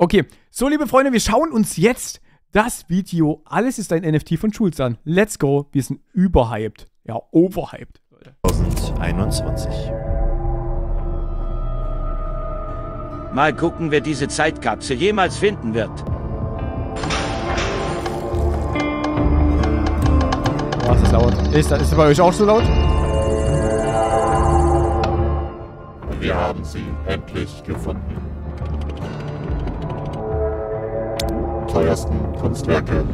Okay, so liebe Freunde, wir schauen uns jetzt das Video Alles ist ein NFT von Schulz an. Let's go. Wir sind überhyped. Ja, overhyped. 2021. Mal gucken, wer diese Zeitkapsel jemals finden wird. Boah, ist das laut. Ist das, ist das bei euch auch so laut? Wir haben sie endlich gefunden. Teuersten Kunstwerke.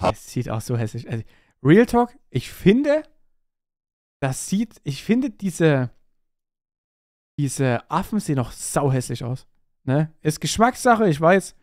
Es sieht auch so hässlich. Also, Real Talk, ich finde, das sieht, ich finde diese, diese Affen sehen noch sau hässlich aus. Ne? Ist Geschmackssache, ich weiß.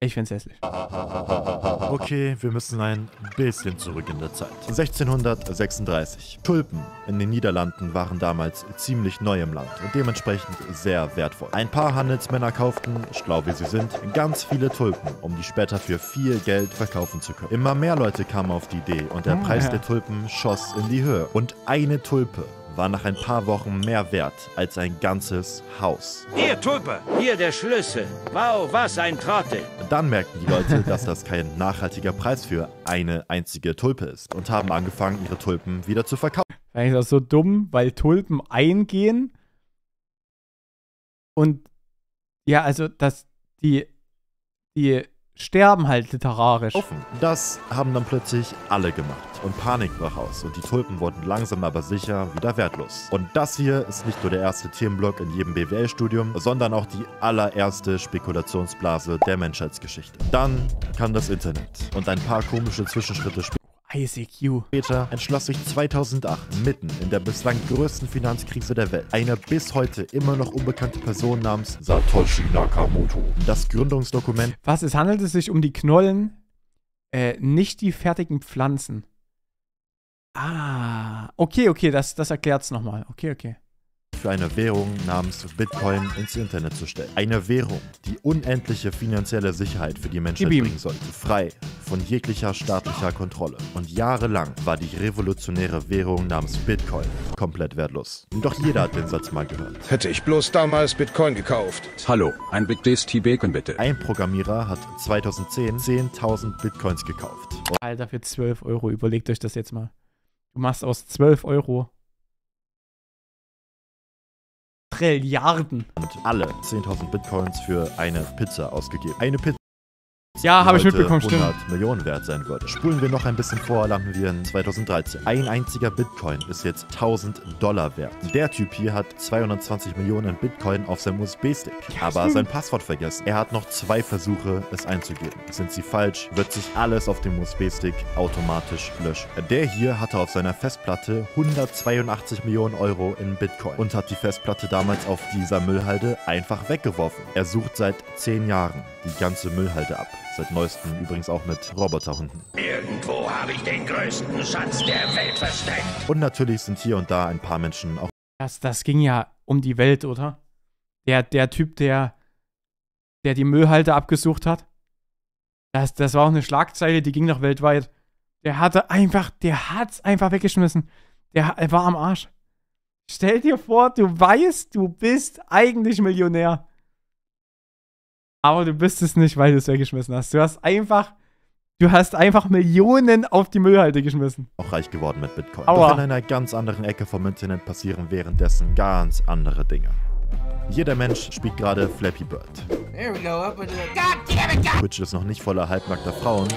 Ich find's hässlich. Okay, wir müssen ein bisschen zurück in der Zeit. 1636. Tulpen in den Niederlanden waren damals ziemlich neu im Land und dementsprechend sehr wertvoll. Ein paar Handelsmänner kauften, schlau wie sie sind, ganz viele Tulpen, um die später für viel Geld verkaufen zu können. Immer mehr Leute kamen auf die Idee und der Ah, Preis der Tulpen schoss in die Höhe. Und eine Tulpe war nach ein paar Wochen mehr wert als ein ganzes Haus. Hier, Tulpe. Hier der Schlüssel. Wow, was ein Trottel. Dann merkten die Leute, dass das kein nachhaltiger Preis für eine einzige Tulpe ist und haben angefangen, ihre Tulpen wieder zu verkaufen. Eigentlich ist das so dumm, weil Tulpen eingehen und ja, also dass die, die sterben halt literarisch. Das haben dann plötzlich alle gemacht und Panik brach aus und die Tulpen wurden langsam aber sicher wieder wertlos. Und das hier ist nicht nur der erste Themenblock in jedem BWL-Studium, sondern auch die allererste Spekulationsblase der Menschheitsgeschichte. Dann kam das Internet und ein paar komische Zwischenschritte später ICQ. Später entschloss sich 2008, mitten in der bislang größten Finanzkrise der Welt, eine bis heute immer noch unbekannte Person namens Satoshi Nakamoto. das Gründungsdokument Was, es handelt es sich um die Knollen, äh, nicht die fertigen Pflanzen. Ah, okay, okay, das, das erklärt's nochmal. Okay, okay. für eine Währung namens Bitcoin ins Internet zu stellen. Eine Währung, die unendliche finanzielle Sicherheit für die Menschheit Gib ihm. bringen sollte, frei von jeglicher staatlicher Kontrolle. Und jahrelang war die revolutionäre Währung namens Bitcoin komplett wertlos. Doch jeder hat den Satz mal gehört. Hätte ich bloß damals Bitcoin gekauft. Hallo, ein Big Tasty Bacon bitte. Ein Programmierer hat 2010 10.000 Bitcoins gekauft. Alter, für 12 Euro, überlegt euch das jetzt mal. Du machst aus 12 Euro Trilliarden. Und alle 10.000 Bitcoins für eine Pizza ausgegeben. Eine Pizza. Ja, habe ich mitbekommen, stimmt. 100 Millionen wert sein würde. Spulen wir noch ein bisschen vor, landen wir in 2013. Ein einziger Bitcoin ist jetzt 1000 Dollar wert. Der Typ hier hat 220 Millionen Bitcoin auf seinem USB-Stick, aber sein Passwort vergessen. Er hat noch zwei Versuche, es einzugeben. Sind sie falsch, wird sich alles auf dem USB-Stick automatisch löschen. Der hier hatte auf seiner Festplatte 182 Millionen Euro in Bitcoin und hat die Festplatte damals auf dieser Müllhalde einfach weggeworfen. Er sucht seit 10 Jahren die ganze Müllhalde ab. Seit neuestem übrigens auch mit Roboterhunden. Irgendwo habe ich den größten Schatz der Welt versteckt. Und natürlich sind hier und da ein paar Menschen auch Das, das ging ja um die Welt, oder? Der, der Typ, der, der die Müllhalde abgesucht hat. Das, das war auch eine Schlagzeile, die ging noch weltweit. Der hatte einfach, der hat's einfach weggeschmissen. Der er war am Arsch. Stell dir vor, du weißt, du bist eigentlich Millionär. Aber du bist es nicht, weil du es weggeschmissen hast. Du hast einfach, du hast einfach Millionen auf die Müllhalde geschmissen. auch reich geworden mit Bitcoin. Aua. Doch in einer ganz anderen Ecke vom Internet passieren währenddessen ganz andere Dinge. Jeder Mensch spielt gerade Flappy Bird. There we go, up. God damn it, God! Twitch ist noch nicht voller halbnackter Frauen.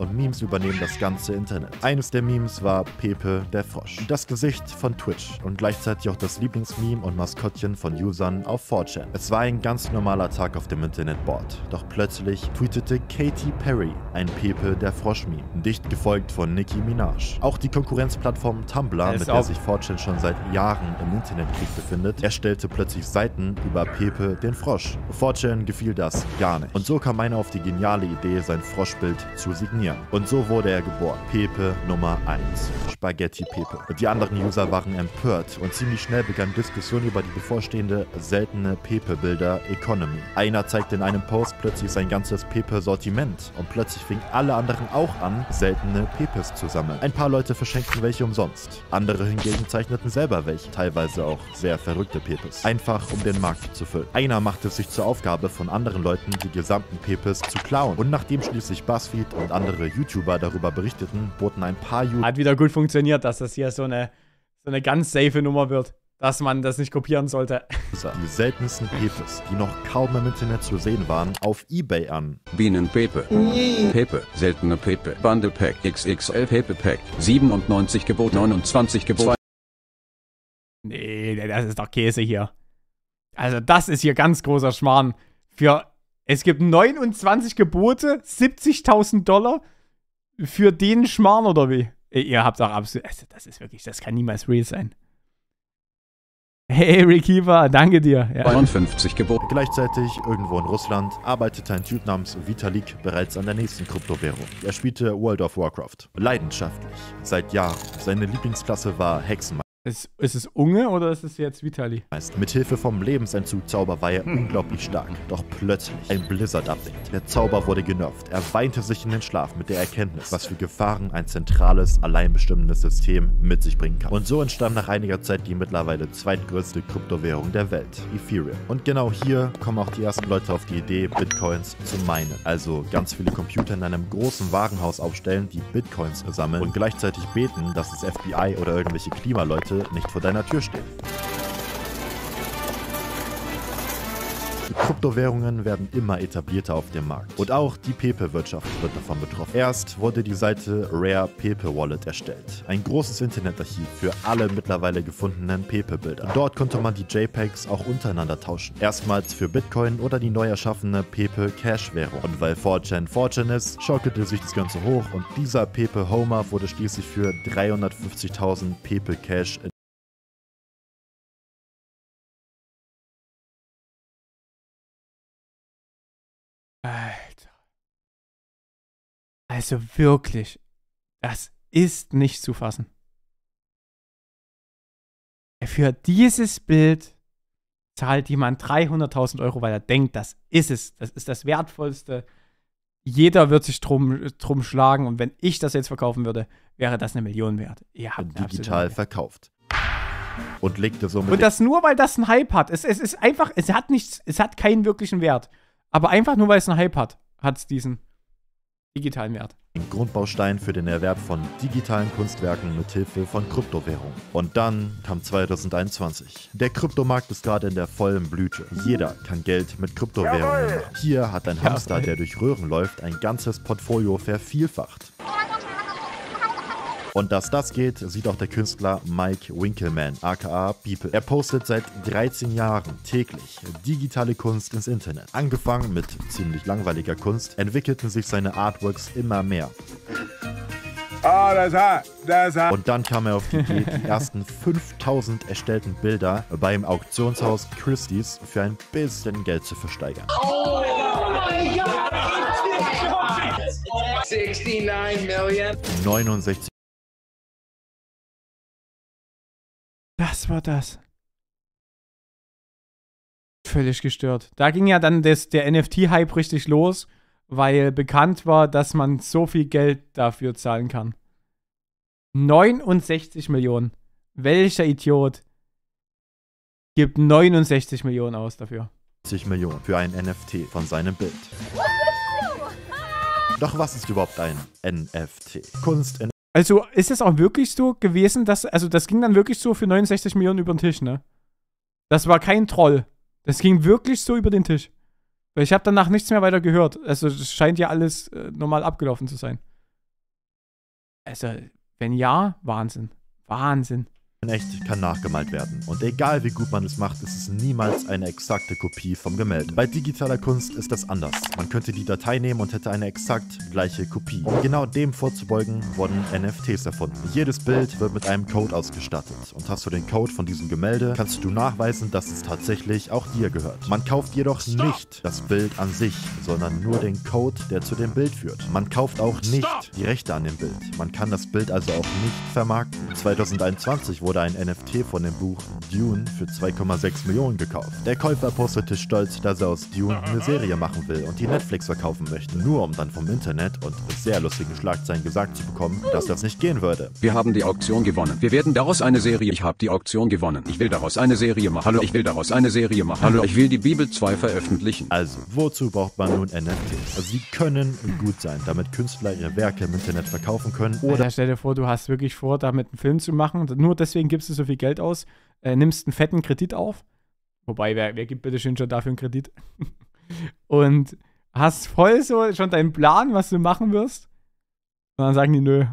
Und Memes übernehmen das ganze Internet. Eines der Memes war Pepe der Frosch. Das Gesicht von Twitch und gleichzeitig auch das Lieblingsmeme und Maskottchen von Usern auf 4chan. Es war ein ganz normaler Tag auf dem Internetboard. Doch plötzlich tweetete Katy Perry ein Pepe der Frosch-Meme. Dicht gefolgt von Nicki Minaj. Auch die Konkurrenzplattform Tumblr, mit der sich 4chan schon seit Jahren im Internetkrieg befindet, erstellte plötzlich Seiten über Pepe den Frosch. 4chan gefiel das gar nicht. Und so kam einer auf die geniale Idee, sein Froschbild zu signieren. Funktionieren. Und so wurde er geboren. Pepe Nummer 1. Spaghetti Pepe. Die anderen User waren empört und ziemlich schnell begann Diskussion über die bevorstehende seltene Pepe-Bilder Economy. Einer zeigte in einem Post plötzlich sein ganzes Pepe-Sortiment und plötzlich fingen alle anderen auch an, seltene Pepes zu sammeln. Ein paar Leute verschenkten welche umsonst. Andere hingegen zeichneten selber welche, teilweise auch sehr verrückte Pepes. Einfach um den Markt zu füllen. Einer machte es sich zur Aufgabe, von anderen Leuten die gesamten Pepes zu klauen. Und nachdem schließlich BuzzFeed und andere YouTuber darüber berichteten, boten ein paar User Hat wieder gut funktioniert, dass das hier so eine, so eine ganz safe Nummer wird. Dass man das nicht kopieren sollte. die seltensten Pepes, die noch kaum im Internet zu sehen waren, auf Ebay an. Bienenpepe. Pepe, seltene Pepe. Bundle Pack XXL Pepe Pack. 97 Gebot, 29 Gebot. Nee, das ist doch Käse hier. Also, das ist hier ganz großer Schmarrn. Für. Es gibt 29 Gebote, 70.000 Dollar für den Schmarrn oder wie? Ihr habt auch absolut. Also, das ist wirklich. Das kann niemals real sein. Hey, Rikiva, danke dir. Ja. 59 Gebot. Gleichzeitig, irgendwo in Russland, arbeitete ein Typ namens Vitalik bereits an der nächsten Kryptowährung. Er spielte World of Warcraft. Leidenschaftlich. Seit Jahren. Seine Lieblingsklasse war Hexenmeister. Ist, ist es Unge oder ist es jetzt Vitali? Mithilfe vom Lebensentzug-Zauber war er unglaublich stark. Doch plötzlich ein Blizzard-Update. Der Zauber wurde genervt. Er weinte sich in den Schlaf mit der Erkenntnis, was für Gefahren ein zentrales, alleinbestimmendes System mit sich bringen kann. Und so entstand nach einiger Zeit die mittlerweile zweitgrößte Kryptowährung der Welt, Ethereum. Und genau hier kommen auch die ersten Leute auf die Idee, Bitcoins zu meinen. Also ganz viele Computer in einem großen Warenhaus aufstellen, die Bitcoins sammeln und gleichzeitig beten, dass das FBI oder irgendwelche Klimaleute nicht vor deiner Tür stehen. Kryptowährungen werden immer etablierter auf dem Markt. Und auch die Pepe-Wirtschaft wird davon betroffen. Erst wurde die Seite Rare Pepe Wallet erstellt. Ein großes Internetarchiv für alle mittlerweile gefundenen Pepe-Bilder. Dort konnte man die JPEGs auch untereinander tauschen. Erstmals für Bitcoin oder die neu erschaffene Pepe Cash-Währung. Und weil 4chan 4chan ist, schaukelte sich das Ganze hoch und dieser Pepe Homer wurde schließlich für 350.000 Pepe Cash Also wirklich, das ist nicht zu fassen. Für dieses Bild zahlt jemand 300.000 Euro, weil er denkt, das ist es. Das ist das Wertvollste. Jeder wird sich drum, drum schlagen und wenn ich das jetzt verkaufen würde, wäre das eine Million wert. Ihr habt digital verkauft. Und legte somit Und das nur, weil das einen Hype hat. Es, es ist einfach, es hat nichts, es hat keinen wirklichen Wert. Aber einfach nur, weil es einen Hype hat, hat es diesen digitalen Wert. den Grundbaustein für den Erwerb von digitalen Kunstwerken mit Hilfe von Kryptowährungen. Und dann kam 2021. Der Kryptomarkt ist gerade in der vollen Blüte. Jeder kann Geld mit Kryptowährungen machen. Hier hat ein Hamster, der durch Röhren läuft, ein ganzes Portfolio vervielfacht. Und dass das geht, sieht auch der Künstler Mike Winkelmann, aka Beeple. Er postet seit 13 Jahren täglich digitale Kunst ins Internet. Angefangen mit ziemlich langweiliger Kunst, entwickelten sich seine Artworks immer mehr. Ah, das hat, das hat. Und dann kam er auf die Idee, die ersten 5000 erstellten Bilder beim Auktionshaus Christie's für ein bisschen Geld zu versteigern. 69 million. 69 Das war das. Völlig gestört. Da ging ja dann das, der NFT-Hype richtig los, weil bekannt war, dass man so viel Geld dafür zahlen kann. 69 Millionen. Welcher Idiot gibt 69 Millionen aus dafür? Millionen für ein NFT von seinem Bild. Doch was ist überhaupt ein NFT? Kunst in Also ist es auch wirklich so gewesen, dass, also das ging dann wirklich so für 69 Millionen über den Tisch, ne? Das war kein Troll. Das ging wirklich so über den Tisch. Weil ich habe danach nichts mehr weiter gehört. Also es scheint ja alles äh, normal abgelaufen zu sein. Also, wenn ja, Wahnsinn. Wahnsinn. In echt kann nachgemalt werden. Und egal wie gut man es macht, ist es niemals eine exakte Kopie vom Gemälde. Bei digitaler Kunst ist das anders. Man könnte die Datei nehmen und hätte eine exakt gleiche Kopie. Um genau dem vorzubeugen, wurden NFTs erfunden. Jedes Bild wird mit einem Code ausgestattet. Und hast du den Code von diesem Gemälde, kannst du nachweisen, dass es tatsächlich auch dir gehört. Man kauft jedoch nicht das Bild an sich, sondern nur den Code, der zu dem Bild führt. Man kauft auch nicht die Rechte an dem Bild. Man kann das Bild also auch nicht vermarkten. 2021 wurde ein NFT von dem Buch Dune für 2,6 Millionen gekauft. Der Käufer postete stolz, dass er aus Dune eine Serie machen will und die Netflix verkaufen möchte, nur um dann vom Internet und sehr lustigen Schlagzeilen gesagt zu bekommen, dass das nicht gehen würde. Wir haben die Auktion gewonnen. Wir werden daraus eine Serie. Ich habe die Auktion gewonnen. Ich will daraus eine Serie machen. Hallo, ich will daraus eine Serie machen. Hallo, ich will die Bibel 2 veröffentlichen. Also, wozu braucht man nun NFTs? Also, sie können gut sein, damit Künstler ihre Werke im Internet verkaufen können oder Oder stell dir vor, du hast wirklich vor, damit einen Film zu machen. Nur deswegen gibst du so viel Geld aus, äh, nimmst einen fetten Kredit auf. Wobei, wer, wer gibt bitte schön schon dafür einen Kredit? Und hast voll so schon deinen Plan, was du machen wirst. Und dann sagen die, nö.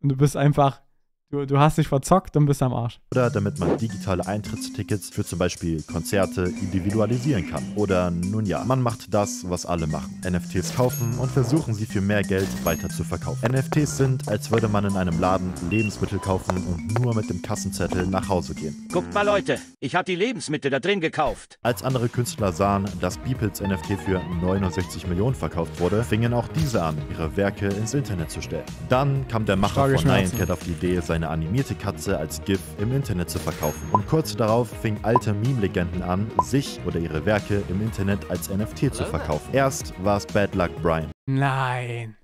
Und du bist einfach, du, du hast dich verzockt und bist am Arsch. Oder damit man digitale Eintrittstickets für zum Beispiel Konzerte individualisieren kann. Oder nun ja, man macht das, was alle machen. NFTs kaufen und versuchen sie für mehr Geld weiter zu verkaufen. NFTs sind, als würde man in einem Laden Lebensmittel kaufen und nur mit dem Kassenzettel nach Hause gehen. Guckt mal, Leute, ich habe die Lebensmittel da drin gekauft. Als andere Künstler sahen, dass Beeples NFT für 69 Millionen verkauft wurde, fingen auch diese an, ihre Werke ins Internet zu stellen. Dann kam der Macher von Nyan. Cat auf die Idee, seine animierte Katze als GIF im Internet zu verkaufen. Und kurz darauf fingen alte Meme-Legenden an, sich oder ihre Werke im Internet als NFT zu verkaufen. Erst war es Bad Luck Brian, Nein.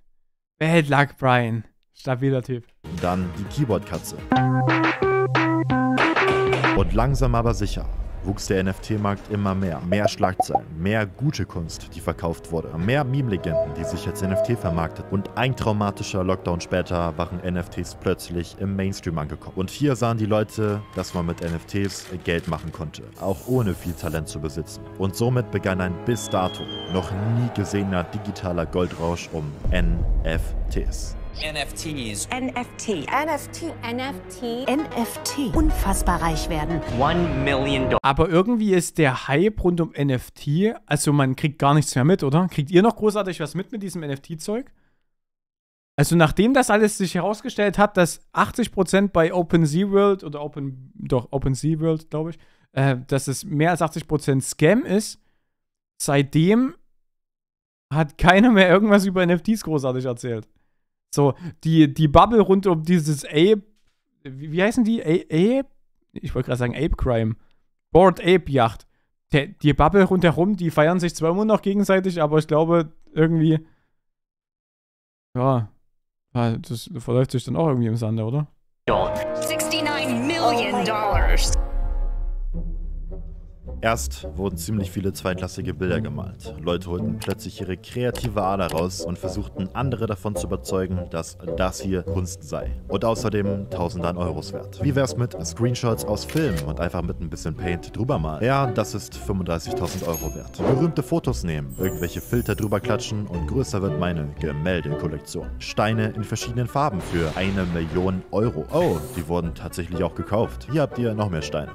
Bad Luck, Brian. Stabiler Typ. dann die Keyboard-Katze. Und langsam aber sicher wuchs der NFT-Markt immer mehr. Mehr Schlagzeilen, mehr gute Kunst, die verkauft wurde, mehr Meme-Legenden, die sich als NFT vermarktet und ein traumatischer Lockdown später waren NFTs plötzlich im Mainstream angekommen. Und hier sahen die Leute, dass man mit NFTs Geld machen konnte, auch ohne viel Talent zu besitzen. Und somit begann ein bis dato noch nie gesehener digitaler Goldrausch um NFTs. NFTs. NFT. NFT. NFT. NFT. Unfassbar reich werden. One million dollars. Aber irgendwie ist der Hype rund um NFT, also man kriegt gar nichts mehr mit, oder? Kriegt ihr noch großartig was mit mit diesem NFT-Zeug? Also nachdem das alles sich herausgestellt hat, dass 80% bei OpenSeaWorld oder Open, doch OpenSeaWorld, glaube ich, äh, dass es mehr als 80% Scam ist, seitdem hat keiner mehr irgendwas über NFTs großartig erzählt. So, die, die Bubble rund um dieses Ape, wie, wie heißen die? Ape? Ich wollte gerade sagen Ape Crime. Board Ape Yacht. Der, die Bubble rundherum, die feiern sich zwar immer noch gegenseitig, aber ich glaube, irgendwie. Ja. ja, Das verläuft sich dann auch irgendwie im Sande, oder? 69 million dollars. Erst wurden ziemlich viele zweiklassige Bilder gemalt. Leute holten plötzlich ihre kreative Ader raus und versuchten andere davon zu überzeugen, dass das hier Kunst sei. Und außerdem tausende an Euros wert. Wie wär's mit Screenshots aus Filmen und einfach mit ein bisschen Paint drüber malen? Ja, das ist 35.000 Euro wert. Berühmte Fotos nehmen, irgendwelche Filter drüber klatschen und größer wird meine Gemäldekollektion. Steine in verschiedenen Farben für eine Million Euro. Oh, die wurden tatsächlich auch gekauft. Hier habt ihr noch mehr Steine.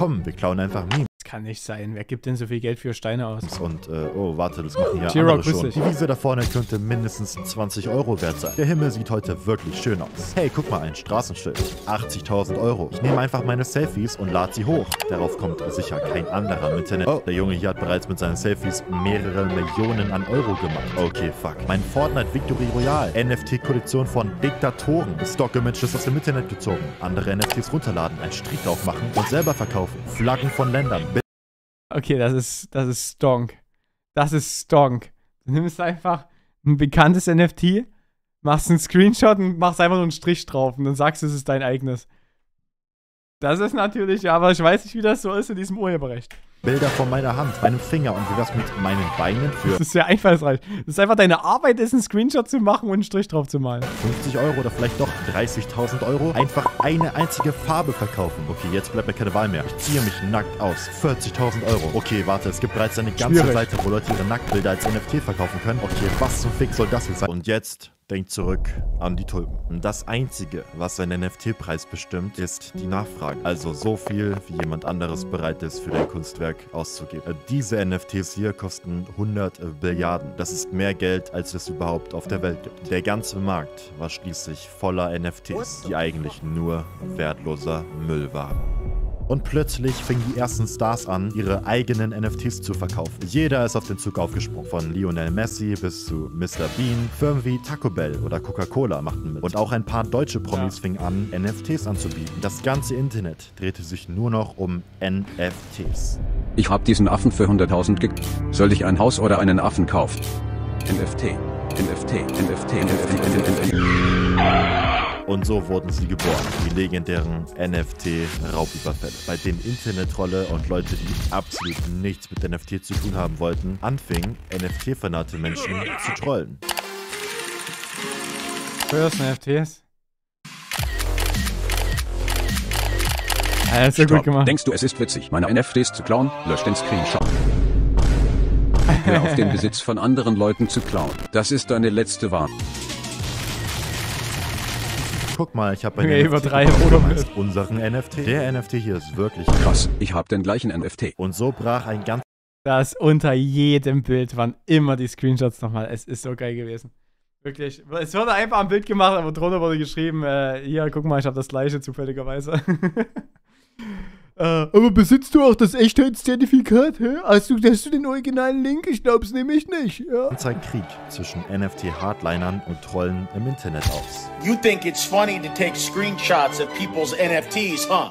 Komm, wir klauen einfach Memes. Kann nicht sein. Wer gibt denn so viel Geld für Steine aus? Und, äh, oh, warte, das machen hier T-Rock, andere schon. Die Wiese da vorne könnte mindestens 20 Euro wert sein. Der Himmel sieht heute wirklich schön aus. Hey, guck mal, ein Straßenschild. 80.000 Euro. Ich nehme einfach meine Selfies und lade sie hoch. Darauf kommt sicher kein anderer im Internet. Oh, der Junge hier hat bereits mit seinen Selfies mehrere Millionen an Euro gemacht. Okay, fuck. Mein Fortnite Victory Royale. NFT-Kollektion von Diktatoren. Stock-Images aus dem Internet gezogen. Andere NFTs runterladen, einen Strich drauf machen und selber verkaufen. Flaggen von Ländern. Okay, das ist, das ist Stonk. Das ist Stonk. Du nimmst einfach ein bekanntes NFT, machst einen Screenshot und machst einfach nur einen Strich drauf und dann sagst du, es ist dein eigenes. Das ist natürlich, aber ich weiß nicht, wie das so ist in diesem Urheberrecht. Bilder von meiner Hand, meinem Finger und wie das mit meinen Beinen für Das ist sehr einfallsreich. Das ist einfach deine Arbeit, ist einen Screenshot zu machen und einen Strich drauf zu malen. 50 Euro oder vielleicht doch 30.000 Euro einfach eine einzige Farbe verkaufen. Okay, jetzt bleibt mir keine Wahl mehr. Ich ziehe mich nackt aus. 40.000 Euro. Okay, warte, es gibt bereits eine ganze Schwierig. Seite, wo Leute ihre Nacktbilder als NFT verkaufen können. Okay, was zum Fick soll das jetzt sein? Und jetzt denkt zurück an die Tulpen. Das einzige, was ein NFT-Preis bestimmt, ist die Nachfrage. Also so viel, wie jemand anderes bereit ist, für dein Kunstwerk auszugeben. Diese NFTs hier kosten 100 Billiarden. Das ist mehr Geld, als es überhaupt auf der Welt gibt. Der ganze Markt war schließlich voller NFTs, die eigentlich nur wertloser Müll waren. Und plötzlich fingen die ersten Stars an, ihre eigenen NFTs zu verkaufen. Jeder ist auf den Zug aufgesprungen. Von Lionel Messi bis zu Mr. Bean. Firmen wie Taco Bell oder Coca-Cola machten mit. Und auch ein paar deutsche Promis Ja. fingen an, NFTs anzubieten. Das ganze Internet drehte sich nur noch um NFTs. Ich hab diesen Affen für 100.000 ge... Soll ich ein Haus oder einen Affen kaufen? NFT. NFT. NFT. NFT. NFT. Und so wurden sie geboren, die legendären NFT-Raubüberfälle, bei denen Internet-Trolle und Leute, die absolut nichts mit NFT zu tun haben wollten, anfingen, NFT-fanate Menschen zu trollen. First NFTs. Ja, das ist ja gut gemacht. Denkst du, es ist witzig, meine NFTs zu klauen? Lösch den Screenshot. Hör auf den Besitz von anderen Leuten zu klauen. Das ist deine letzte Warnung. Guck mal, ich habe oder? du meinst unseren NFT. Der NFT hier ist wirklich Krass, ich hab den gleichen NFT. Und so brach ein ganz Das unter jedem Bild waren immer die Screenshots nochmal. Es ist so geil gewesen. Wirklich. Es wurde einfach ein Bild gemacht, aber drunter wurde geschrieben, äh, hier, guck mal, ich habe das gleiche zufälligerweise. äh, aber besitzt du auch das Echtheitszertifikat? Hä? Hast du, hast du den originalen Link? Ich glaub's nämlich nicht. Ja. ganzer Krieg zwischen NFT-Hardlinern und Trollen im Internet aus. You think it's funny to take screenshots of people's NFTs, huh?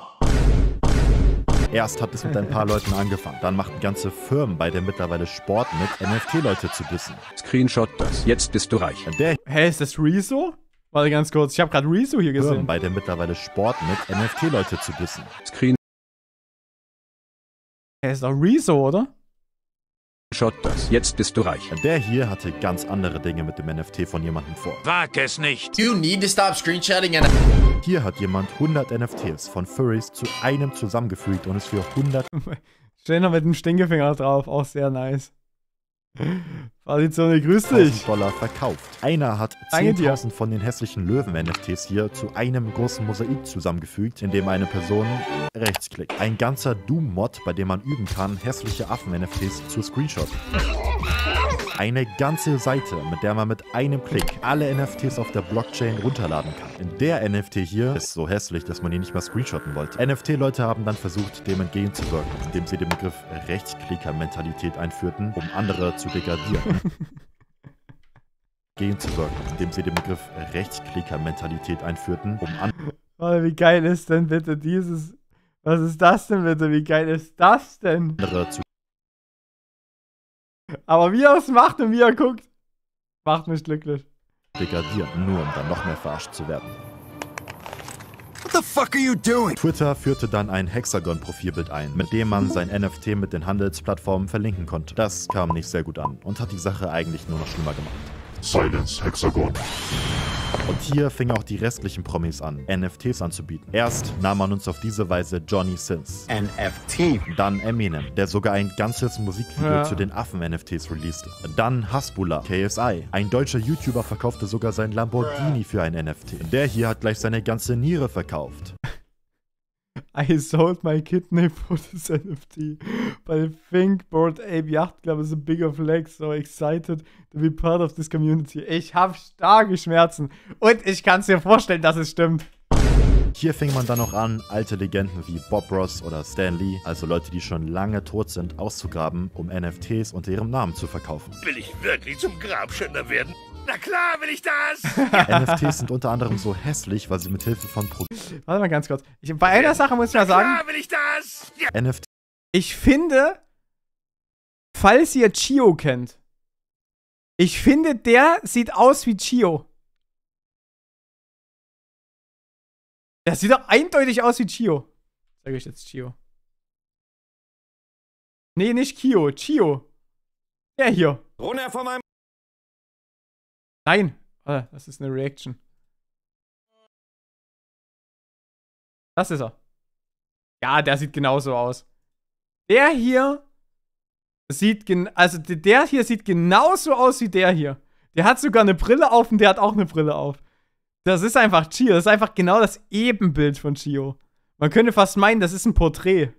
Erst hat es mit ein paar Leuten angefangen, dann machten ganze Firmen bei der mittlerweile Sport mit, NFT-Leute zu dissen. Screenshot das. Jetzt bist du reich. Der Hä, ist das Rezo? Warte ganz kurz, ich habe gerade Rezo hier Firmen gesehen. bei der mittlerweile Sport mit, NFT-Leute zu dissen. Screenshot Hä, ist doch Rezo, oder? das. Jetzt bist du reich. Der hier hatte ganz andere Dinge mit dem NFT von jemandem vor. Wag es nicht. You need to stop screenshotting and Hier hat jemand 100 NFTs von Furries zu einem zusammengefügt und es für 100 Stell noch mit dem Stinkefinger drauf, auch sehr nice. Fazizone, grüß dich. Dollar verkauft. Einer hat Danke dir. 10.000 von den hässlichen Löwen-NFTs hier zu einem großen Mosaik zusammengefügt, in dem eine Person rechtsklickt. Ein ganzer Doom-Mod, bei dem man üben kann, hässliche Affen-NFTs zu screenshotten. Eine ganze Seite, mit der man mit einem Klick alle NFTs auf der Blockchain runterladen kann. Der NFT hier ist so hässlich, dass man ihn nicht mal screenshotten wollte. NFT-Leute haben dann versucht, dem entgegenzuwirken, indem sie den Begriff Rechtsklicker-Mentalität einführten, um andere zu degradieren. Gegenzuwirken, indem sie den Begriff Rechtsklicker-Mentalität einführten, um Warte, wie geil ist denn bitte dieses. Was ist das denn bitte? Wie geil ist das denn? andere zu Aber wie er es macht und wie er guckt, macht mich glücklich. degradieren, nur um dann noch mehr verarscht zu werden. What the fuck are you doing? Twitter führte dann ein Hexagon-Profilbild ein, mit dem man sein NFT mit den Handelsplattformen verlinken konnte. Das kam nicht sehr gut an und hat die Sache eigentlich nur noch schlimmer gemacht. Silence Hexagon. Und hier fingen auch die restlichen Promis an, NFTs anzubieten. Erst nahm man uns auf diese Weise Johnny Sins. NFT. Dann Eminem, der sogar ein ganzes Musikvideo Ja. zu den Affen-NFTs releaste. Dann Hasbullah, KSI. Ein deutscher YouTuber verkaufte sogar sein Lamborghini für ein NFT. Der hier hat gleich seine ganze Niere verkauft. I sold my kidney for this NFT. But I think Board Ape Yacht Club is a bigger flag, so excited to be part of this community. Ich habe starke Schmerzen. Und ich kann es mir vorstellen, dass es stimmt. Hier fing man dann noch an, alte Legenden wie Bob Ross oder Stan Lee, also Leute, die schon lange tot sind, auszugraben, um NFTs unter ihrem Namen zu verkaufen. Will ich wirklich zum Grabschänder werden? Na klar will ich das! NFTs sind unter anderem so hässlich, weil sie mit Hilfe von Pro Warte mal ganz kurz. Ich, bei einer Sache muss ich mal sagen, Klar will ich das! Ja. NFT ich finde, falls ihr Chio kennt, ich finde, der sieht aus wie Chio. Der sieht doch eindeutig aus wie Chio. Sag ich jetzt Chio. Nee, nicht Kio, Chio. Der hier. Runter von meinem. Nein. Warte, das ist eine Reaction. Das ist er. Ja, der sieht genauso aus. Der hier sieht gen also der hier sieht genauso aus wie der hier. Der hat sogar eine Brille auf und der hat auch eine Brille auf. Das ist einfach Chio. Das ist einfach genau das Ebenbild von Chio. Man könnte fast meinen, das ist ein Porträt.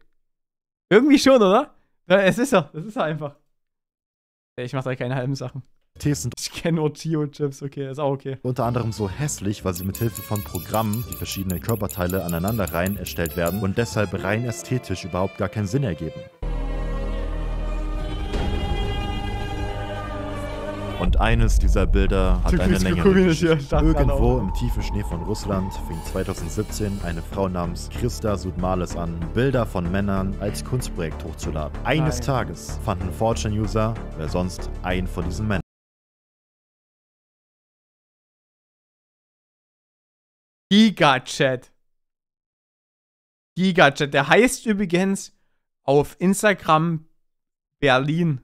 Irgendwie schon, oder? Ja, es ist er. Das ist er einfach. Ich mache da keine halben Sachen. NFTs sind Ich kenne nur Chio-Chips, okay, ist auch okay. unter anderem so hässlich, weil sie mit Hilfe von Programmen, die verschiedene Körperteile aneinander rein erstellt werden und deshalb rein ästhetisch überhaupt gar keinen Sinn ergeben. Und eines dieser Bilder hat eine längere Geschichte. Irgendwo im tiefen Schnee von Russland fing 2017 eine Frau namens Christa Sudmales an, Bilder von Männern als Kunstprojekt hochzuladen. Eines Nein. Tages fanden 4chan-User, wer sonst, einen von diesen Männern. Gigachat. Gigachat. Der heißt übrigens auf Instagram Berlin.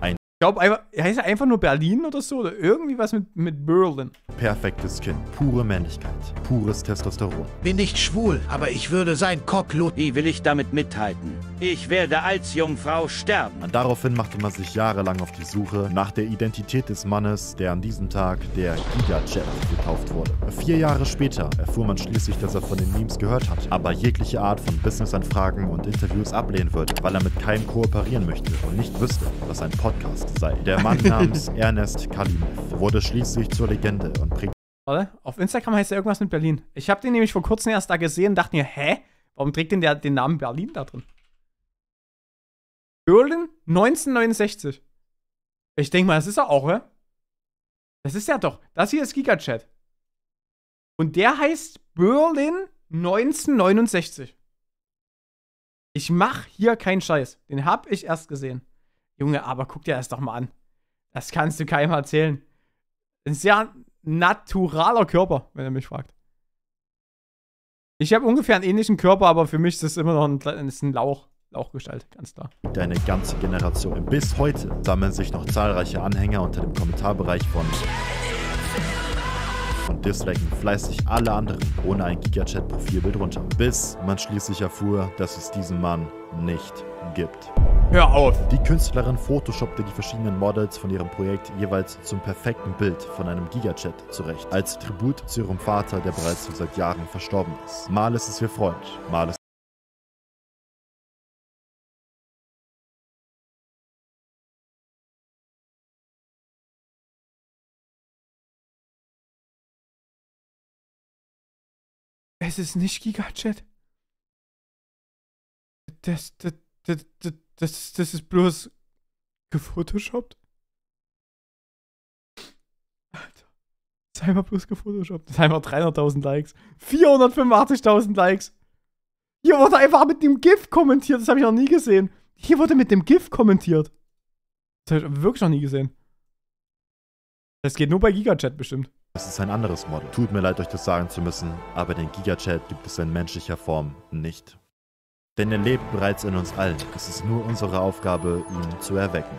Ein Ich glaube, einfach, heißt er einfach nur Berlin oder so? Oder irgendwie was mit, mit Berlin. perfektes Kind, pure Männlichkeit, pures Testosteron. Bin nicht schwul, aber ich würde sein Cock Wie will ich damit mithalten? Ich werde als Jungfrau sterben. Und daraufhin machte man sich jahrelang auf die Suche nach der Identität des Mannes, der an diesem Tag der Gigachat getauft wurde. Vier Jahre später erfuhr man schließlich, dass er von den Memes gehört hat, aber jegliche Art von Businessanfragen und Interviews ablehnen würde, weil er mit keinem kooperieren möchte und nicht wüsste, was ein Podcast sei. Der Mann namens Ernest Kalimov wurde schließlich zur Legende und prägte Warte, auf Instagram heißt er irgendwas mit Berlin. Ich habe den nämlich vor kurzem erst da gesehen und dachte mir, hä? Warum trägt denn der den Namen Berlin da drin? Berlin 1969. Ich denke mal, das ist er auch, hä? Das ist er doch. Das hier ist Gigachat. Und der heißt Berlin 1969. Ich mach hier keinen Scheiß. Den hab ich erst gesehen. Junge, aber guck dir das doch mal an. Das kannst du keinem erzählen. Ein sehr naturaler Körper, wenn er mich fragt. Ich habe ungefähr einen ähnlichen Körper, aber für mich ist es immer noch ein, ist ein Lauch. Lauchgestalt, ganz klar. eine ganze Generation. Bis heute sammeln sich noch zahlreiche Anhänger unter dem Kommentarbereich von und disliken fleißig alle anderen ohne ein Gigachat-Profilbild runter. Bis man schließlich erfuhr, dass es diesen Mann nicht gibt. Hör auf! Die Künstlerin photoshoppte die verschiedenen Models von ihrem Projekt jeweils zum perfekten Bild von einem Gigachat zurecht, als Tribut zu ihrem Vater, der bereits schon seit Jahren verstorben ist. Mal ist es ihr Freund, mal ist Es ist nicht Gigachat. Das, das, das, das, das, das ist bloß gefotoshoppt. Alter. Das ist einfach bloß gefotoshoppt. Das ist einfach 300.000 Likes. 485.000 Likes. Hier wurde einfach mit dem GIF kommentiert. Das habe ich noch nie gesehen. Hier wurde mit dem GIF kommentiert. Das habe ich wirklich noch nie gesehen. Das geht nur bei Gigachat bestimmt. Es ist ein anderes Model. Tut mir leid, euch das sagen zu müssen, aber den Gigachat gibt es in menschlicher Form nicht. Denn er lebt bereits in uns allen. Es ist nur unsere Aufgabe, ihn zu erwecken.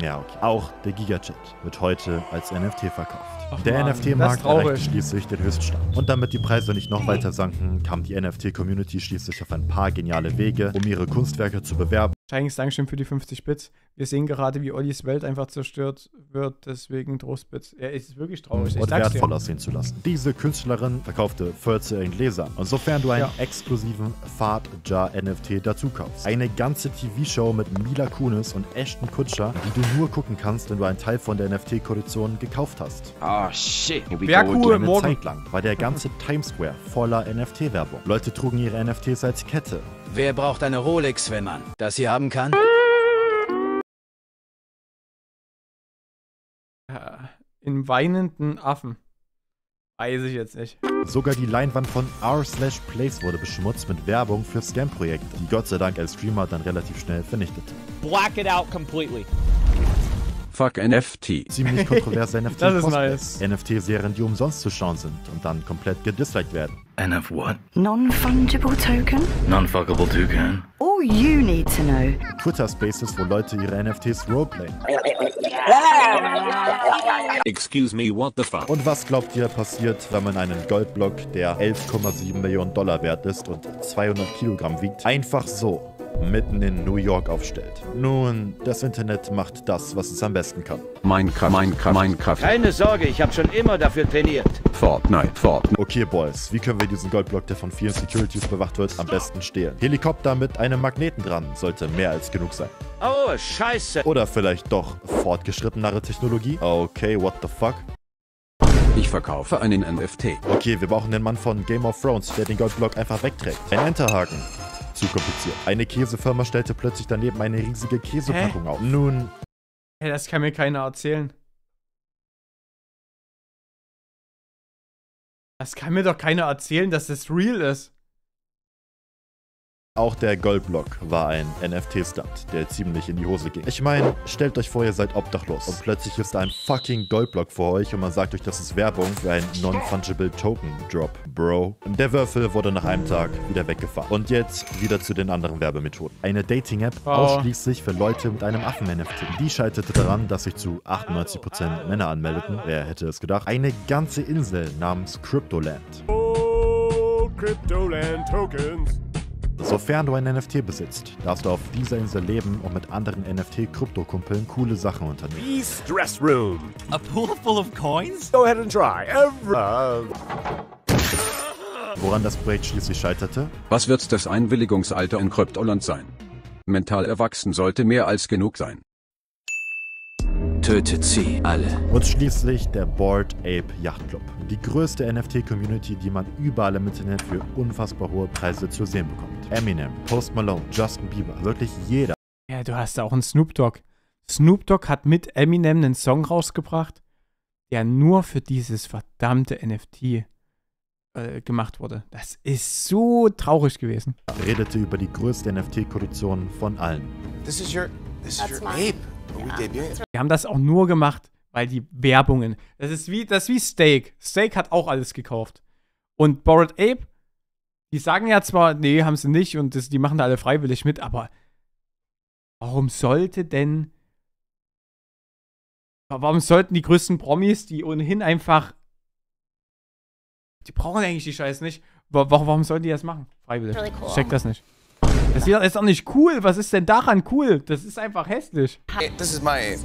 Ja, okay. Auch der Gigachat wird heute als NFT verkauft. Ach der NFT-Markt erreichte schließlich den Höchststand. Und damit die Preise nicht noch weiter sanken, kam die NFT-Community schließlich auf ein paar geniale Wege, um ihre Kunstwerke zu bewerben Wahrscheinlich Dankeschön für die 50 Bits. Wir sehen gerade, wie Ollis Welt einfach zerstört wird, deswegen Trostbits. Er ist wirklich traurig. Und dir. wertvoll aussehen zu lassen. Diese Künstlerin verkaufte 14 Gläser. Und sofern du einen Ja. exklusiven Fart Jar NFT dazu kaufst. Eine ganze TV-Show mit Mila Kunis und Ashton Kutscher, die du nur gucken kannst, wenn du einen Teil von der NFT-Kollektion gekauft hast. Oh shit, here we Wär go cool, morgen. Zeit lang war der ganze Times Square voller NFT-Werbung. Leute trugen ihre NFTs als Kette. Wer braucht eine Rolex, wenn man das hier haben kann? Äh, In weinenden Affen. Weiß ich jetzt nicht. Sogar die Leinwand von r/place wurde beschmutzt mit Werbung für Scam-Projekte, die Gott sei Dank als Streamer dann relativ schnell vernichtete. Black it out completely. Fuck NFT. ziemlich kontroverse NFT Das ist Cosplays. NFT-Serien, die umsonst zu schauen sind und dann komplett gedisliked werden. NF what? Non-fungible token? Non-fuckable toucan. All you need to know. Twitter Spaces, wo Leute ihre NFTs roleplayen. Excuse me, what the fuck? Und was glaubt ihr passiert, wenn man einen Goldblock, der 11,7 Millionen Dollar wert ist und 200 Kilogramm wiegt, einfach so mitten in New York aufstellt. Nun, das Internet macht das, was es am besten kann. Minecraft, Minecraft, Minecraft. Keine Sorge, ich habe schon immer dafür trainiert. Fortnite, Fortnite. Okay, Boys, wie können wir diesen Goldblock, der von vielen Securities bewacht wird, am besten stehlen? Helikopter mit einem Magneten dran sollte mehr als genug sein. Oh, scheiße. Oder vielleicht doch fortgeschrittenere Technologie? Okay, what the fuck? Ich verkaufe einen NFT. Okay, wir brauchen den Mann von Game of Thrones, der den Goldblock einfach wegträgt. Ein Enterhaken. Zu kompliziert. Eine Käsefirma stellte plötzlich daneben eine riesige Käsepackung Hä? auf. Nun, Hey, das kann mir keiner erzählen. Das kann mir doch keiner erzählen, dass das real ist. Auch der Goldblock war ein NFT-Stunt, der ziemlich in die Hose ging. Ich meine, stellt euch vor, ihr seid obdachlos und plötzlich ist da ein fucking Goldblock vor euch und man sagt euch, das ist Werbung für einen Non-Fungible Token Drop. Bro. Der Würfel wurde nach einem Tag wieder weggefahren. Und jetzt wieder zu den anderen Werbemethoden. Eine Dating-App Oh. ausschließlich für Leute mit einem Affen-NFT. Die scheiterte daran, dass sich zu 98% Männer anmeldeten. Wer hätte es gedacht? Eine ganze Insel namens Cryptoland. Oh, Cryptoland Tokens. Sofern du ein NFT besitzt, darfst du auf dieser Insel leben und mit anderen NFT-Krypto-Kumpeln coole Sachen unternehmen. East Dress Room. A pool full of coins? Go ahead and try. Every Woran das Projekt schließlich scheiterte? Was wird das Einwilligungsalter in Kryptoland sein? Mental erwachsen sollte mehr als genug sein. Tötet sie alle. Und schließlich der Bored Ape Yacht Club. Die größte NFT-Community, die man überall im Internet für unfassbar hohe Preise zu sehen bekommt. Eminem, Post Malone, Justin Bieber, wirklich jeder Ja, du hast auch einen Snoop Dogg. Snoop Dogg hat mit Eminem einen Song rausgebracht, der nur für dieses verdammte NFT äh, gemacht wurde. Das ist so traurig gewesen. redete über die größte NFT-Kollektion von allen. This is your, this is your ape. Die haben das auch nur gemacht, weil die Werbungen. Das ist wie, das ist wie Steak. Steak hat auch alles gekauft. Und Bored Ape, die sagen ja zwar, nee, haben sie nicht und das, die machen da alle freiwillig mit, aber warum sollte denn. Warum sollten die größten Promis, die ohnehin einfach. Die brauchen eigentlich die Scheiße nicht. Wa- Warum, warum sollen die das machen? Freiwillig. Really cool. Ich check das nicht. Das ist doch nicht cool. Was ist denn daran cool? Das ist einfach hässlich. Hey, This is my.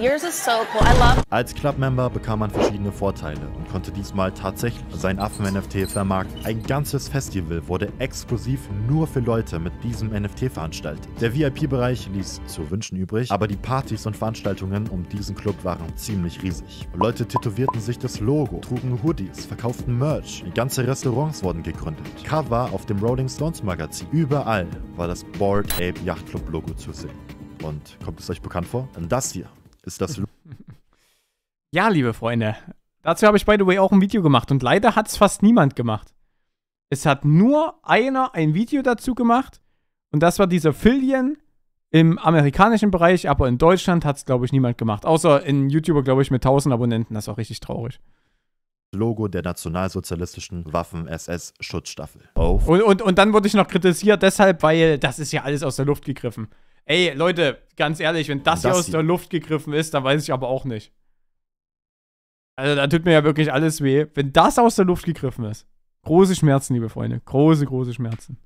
Yours. Is so cool. I love Als Clubmember bekam man verschiedene Vorteile und konnte diesmal tatsächlich sein Affen-NFT vermarkten. Ein ganzes Festival wurde exklusiv nur für Leute mit diesem NFT veranstaltet. Der VIP-Bereich ließ zu wünschen übrig, aber die Partys und Veranstaltungen um diesen Club waren ziemlich riesig. Leute tätowierten sich das Logo, trugen Hoodies, verkauften Merch, ganze Restaurants wurden gegründet. Cover auf dem Rolling Stones Magazin. Überall war das Bored Ape Yacht Club Logo zu sehen. Und kommt es euch bekannt vor? Das hier ist das Ja, liebe Freunde, dazu habe ich by the way auch ein Video gemacht und leider hat es fast niemand gemacht. Es hat nur einer ein Video dazu gemacht und das war dieser Fillion im amerikanischen Bereich, aber in Deutschland hat es, glaube ich, niemand gemacht. Außer ein YouTuber, glaube ich, mit 1000 Abonnenten. Das ist auch richtig traurig. Logo der nationalsozialistischen Waffen-SS-Schutzstaffel. Und, und, und dann wurde ich noch kritisiert, deshalb, weil das ist ja alles aus der Luft gegriffen. Ey, Leute, ganz ehrlich, wenn das, Das hier aus hier. der Luft gegriffen ist, dann weiß ich aber auch nicht. Also, da tut mir ja wirklich alles weh. Wenn das aus der Luft gegriffen ist. Große Schmerzen, liebe Freunde. Große, große Schmerzen.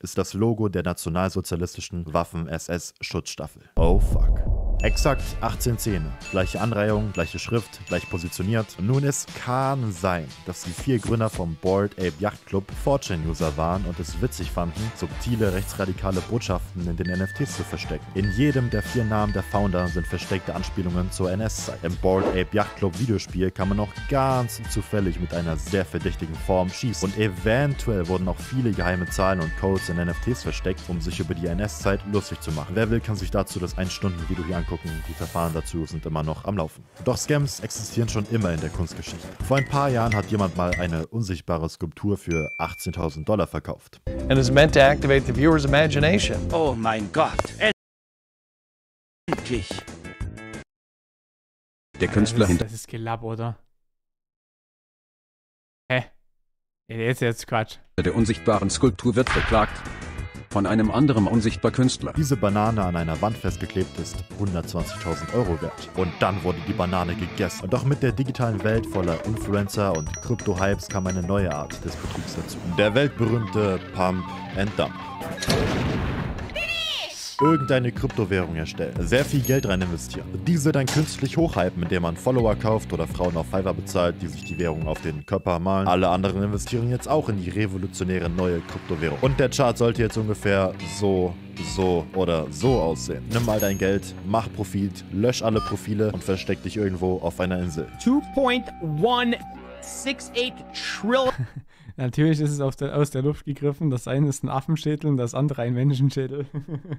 ist das Logo der nationalsozialistischen Waffen-SS-Schutzstaffel. Oh fuck. Exakt 18 Zähne, gleiche Anreihung, gleiche Schrift, gleich positioniert. Und nun es kann sein, dass die vier Gründer vom Bored Ape Yacht Club 4chan-User waren und es witzig fanden, subtile rechtsradikale Botschaften in den NFTs zu verstecken. In jedem der vier Namen der Founder sind versteckte Anspielungen zur NS-Zeit. Im Bored Ape Yacht Club Videospiel kann man auch ganz zufällig mit einer sehr verdächtigen Form schießen. Und eventuell wurden auch viele geheime Zahlen und Codes in NFTs versteckt, um sich über die NS-Zeit lustig zu machen. Wer will, kann sich dazu das 1-Stunden-Video hier angucken. Die Verfahren dazu sind immer noch am Laufen. Doch Scams existieren schon immer in der Kunstgeschichte. Vor ein paar Jahren hat jemand mal eine unsichtbare Skulptur für 18.000 Dollar verkauft. and is meant to activate the viewer's imagination. Oh mein Gott. Endlich. Der Künstler Das ist, hinter das ist Gelapp, oder? Hä? Jetzt, jetzt Quatsch. der unsichtbaren Skulptur wird verklagt. Von einem anderen unsichtbar Künstler. Diese Banane an einer Wand festgeklebt ist 120.000 Euro wert. Und dann wurde die Banane gegessen. Und doch mit der digitalen Welt voller Influencer und Krypto-Hypes kam eine neue Art des Betrugs dazu. Der weltberühmte Pump and Dump irgendeine Kryptowährung erstellen, sehr viel Geld rein investieren, diese dann künstlich hochhypen, indem man Follower kauft oder Frauen auf Fiverr bezahlt, die sich die Währung auf den Körper malen. Alle anderen investieren jetzt auch in die revolutionäre neue Kryptowährung. Und der Chart sollte jetzt ungefähr so so oder so aussehen. Nimm mal dein Geld, mach Profit, lösch alle Profile und versteck dich irgendwo auf einer Insel. 2.168 Trillion. Natürlich ist es der, aus der Luft gegriffen. Das eine ist ein Affenschädel und das andere ein Menschenschädel.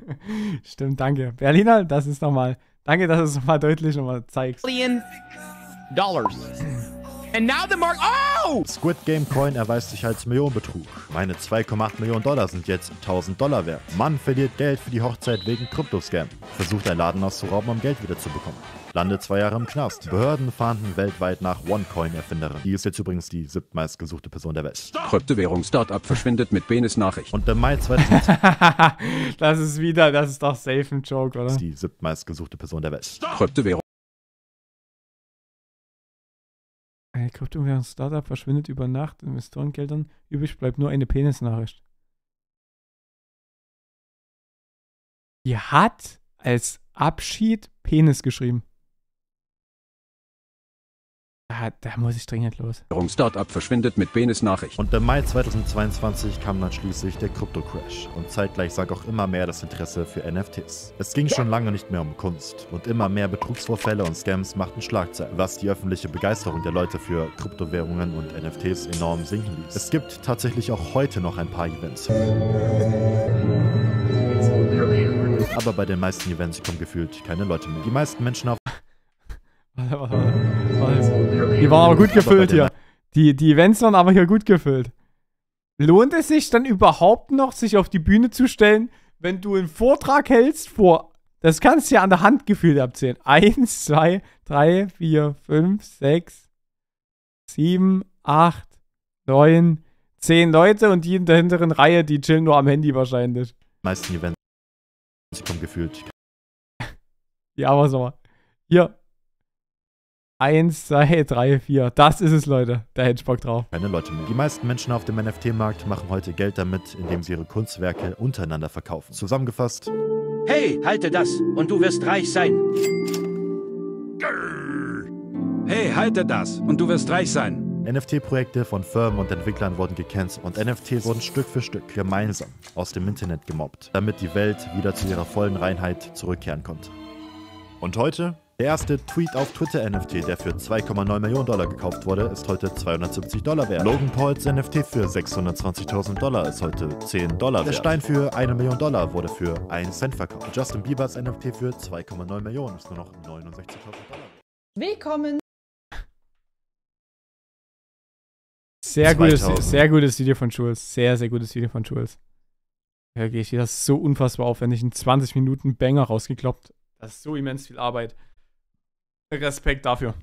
Stimmt, danke. Berliner, das ist nochmal. Danke, dass du es nochmal deutlich nochmal zeigst. Dollars. And now the mark. Oh! Squid Game Coin erweist sich als Millionenbetrug. Meine 2,8 Millionen Dollar sind jetzt 1000 Dollar wert. Mann verliert Geld für die Hochzeit wegen Kryptoscam. Versucht ein Laden auszurauben, um Geld wiederzubekommen. Landet zwei Jahre im Knast. Behörden fahnden weltweit nach OneCoin-Erfinderin. Die ist jetzt übrigens die siebtmeistgesuchte Person der Welt. Kryptowährung-Startup verschwindet mit Benes Nachricht. Und im Mai 2020. das ist wieder, das ist doch safe ein Joke, oder? Ist die siebtmeistgesuchte Person der Welt. Kryptowährung. Eine Kryptowährung-Startup verschwindet über Nacht, Investorengeldern. Übrig bleibt nur eine Penisnachricht. Die hat als Abschied Penis geschrieben. Da, da muss ich dringend los. Startup verschwindet mit Benes Nachricht. Und im Mai 2022 kam dann schließlich der Krypto-Crash. Und zeitgleich sank auch immer mehr das Interesse für NFTs. Es ging schon lange nicht mehr um Kunst. Und immer mehr Betrugsvorfälle und Scams machten Schlagzeilen, was die öffentliche Begeisterung der Leute für Kryptowährungen und NFTs enorm sinken ließ. Es gibt tatsächlich auch heute noch ein paar Events. Aber bei den meisten Events kommen gefühlt keine Leute mehr. Die meisten Menschen auf. Die waren aber gut gefüllt hier. Die, die Events waren aber hier gut gefüllt. Lohnt es sich dann überhaupt noch, sich auf die Bühne zu stellen, wenn du einen Vortrag hältst vor. Das kannst du ja an der Hand gefühlt abzählen. Eins, zwei, drei, vier, fünf, sechs, sieben, acht, neun, zehn Leute und die in der hinteren Reihe, die chillen nur am Handy wahrscheinlich. meisten Events kommen gefühlt. Ja, aber so mal. Hier. Eins, zwei, drei, vier. Das ist es, Leute. Da hätte ich Bock drauf. Keine Leute mehr. Die meisten Menschen auf dem NFT-Markt machen heute Geld damit, indem sie ihre Kunstwerke untereinander verkaufen. Zusammengefasst. Hey, halte das und du wirst reich sein. Hey, halte das und du wirst reich sein. NFT-Projekte von Firmen und Entwicklern wurden gecancelt und NFTs wurden Stück für Stück gemeinsam aus dem Internet gemobbt, damit die Welt wieder zu ihrer vollen Reinheit zurückkehren konnte. Und heute? Der erste Tweet auf Twitter NFT, der für 2,9 Millionen Dollar gekauft wurde, ist heute 270 Dollar wert. Logan Pauls NFT für 620.000 Dollar ist heute 10 Dollar wert. Der Stein für 1 Million Dollar wurde für 1 Cent verkauft. Justin Biebers NFT für 2,9 Millionen ist nur noch 69.000 Dollar. Willkommen Sehr gutes, sehr gutes Video von Jules. Sehr, sehr gutes Video von Jules. Ja, okay, ich sehe das so unfassbar aufwendig. In 20 Minuten Banger rausgekloppt. Das ist so immens viel Arbeit. Respekt dafür.